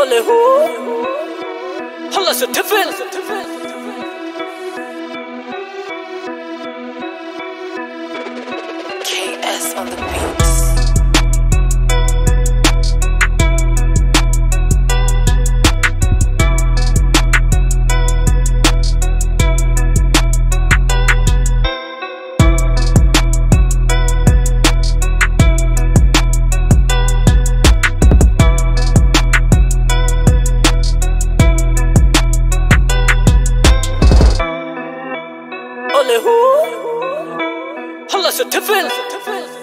Ole ho Holla så tiffin KS on the beats. Ole ho Holla så tiffin